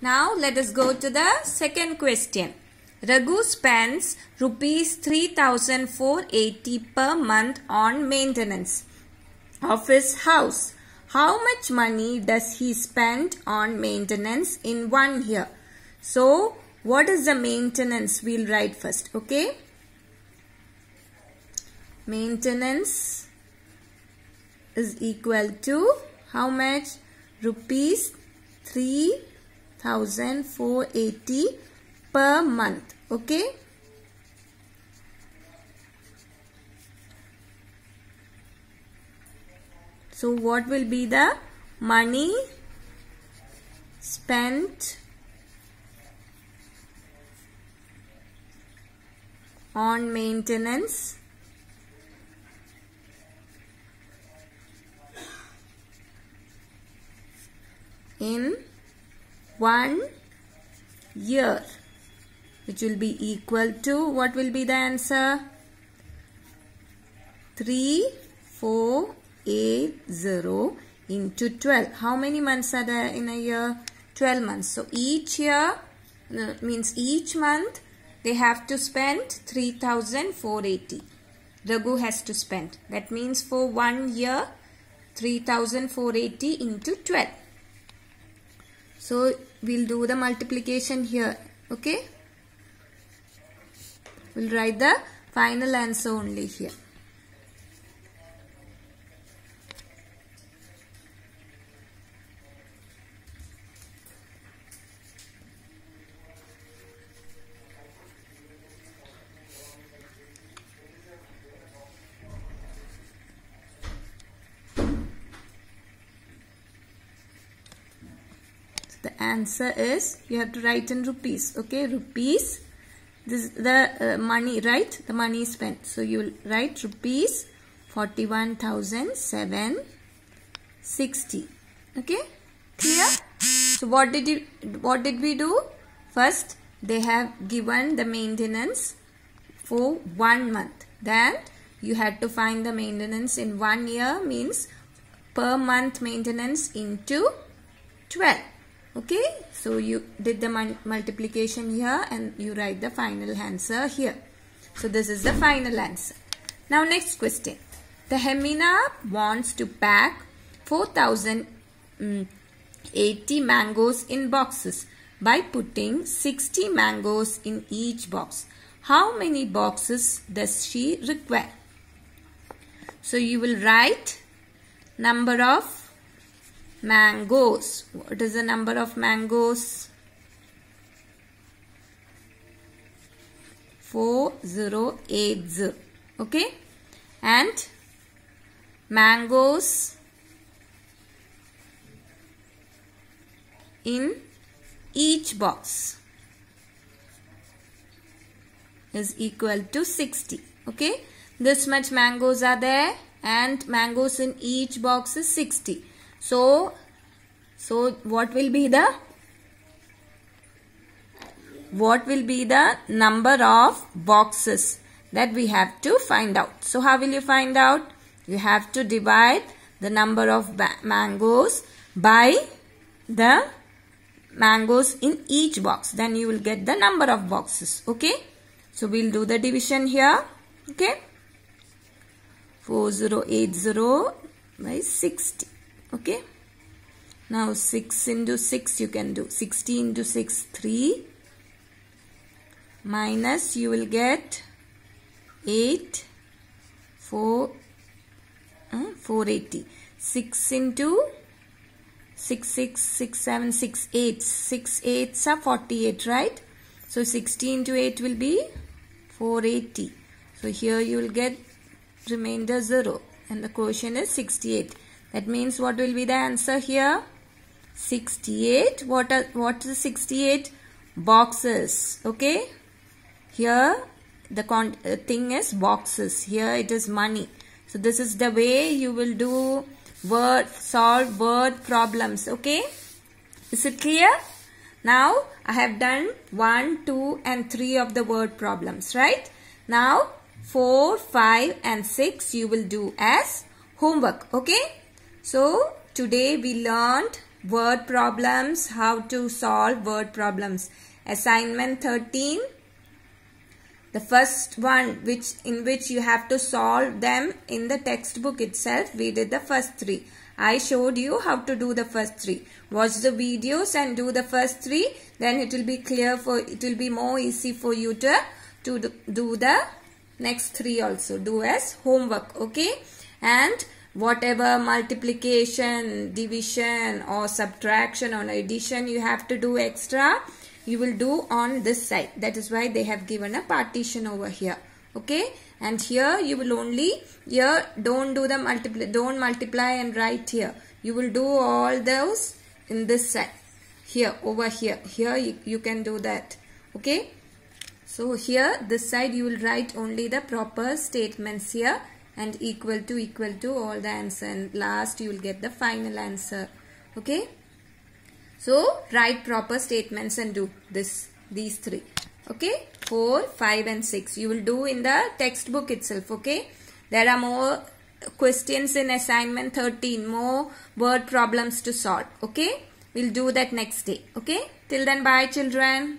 Now let us go to the second question. Raghu spends rupees 3480 per month on maintenance of his house. How much money does he spend on maintenance in one year? So, what is the maintenance? We'll write first, okay? Maintenance is equal to how much? Rupees 3480 per month, okay? So what will be the money spent on maintenance in one year which will be equal to what will be the answer? 3 4 8 0 into 12 how many months are there in a year? 12 months. So each year uh, means each month they have to spend 3480 Raghu has to spend. That means for one year 3480 into 12 so we'll do the multiplication here okay? We'll write the final answer only here the answer is you have to write in rupees okay? Rupees this is the uh, money right? The money spent. So you will write rupees 41760 okay? Clear? So what did you what did we do? First they have given the maintenance for one month. Then you had to find the maintenance in one year means per month maintenance into 12 okay? So you did the multiplication here and you write the final answer here. So this is the final answer. Now next question. The Hemina wants to pack 4080 mm, mangoes in boxes by putting 60 mangoes in each box. How many boxes does she require? So you will write number of mangoes. What is the number of mangoes? 4080. Okay. And mangoes in each box is equal to 60. Okay. This much mangoes are there and mangoes in each box is 60. So, so what will be the what will be the number of boxes that we have to find out. So how will you find out? You have to divide the number of mangoes by the mangoes in each box. Then you will get the number of boxes. Okay. So we'll do the division here. Okay. 4080 by 60 okay? Now 6 into 6 you can do. 60 into 6 3 minus you will get 8 4 uh, 480 6 into 6 6 6 7 6 8 6 8s are 48 right? So 60 into 8 will be 480 so here you will get remainder 0 and the quotient is 68 that means what will be the answer here? 68. What are what is 68? Boxes. Okay. Here the con uh, thing is boxes. Here it is money. So this is the way you will do word solve word problems. Okay. Is it clear? Now I have done 1, 2 and 3 of the word problems. Right. Now 4, 5 and 6 you will do as homework. Okay. So, today we learned word problems, how to solve word problems. Assignment 13. The first one which in which you have to solve them in the textbook itself. We did the first three. I showed you how to do the first three. Watch the videos and do the first three. Then it will be clear for, it will be more easy for you to, to do the next three also. Do as homework. Okay. And whatever multiplication, division or subtraction or addition you have to do extra, you will do on this side. That is why they have given a partition over here. Okay. And here you will only, here don't do the multiply, don't multiply and write here. You will do all those in this side. Here, over here. Here you, you can do that. Okay. So here, this side you will write only the proper statements here and equal to equal to all the answer and last you will get the final answer. Okay? So write proper statements and do this these three. Okay? 4 5 and 6 you will do in the textbook itself okay? There are more questions in assignment 13 more word problems to solve okay? We'll do that next day okay? Till then bye children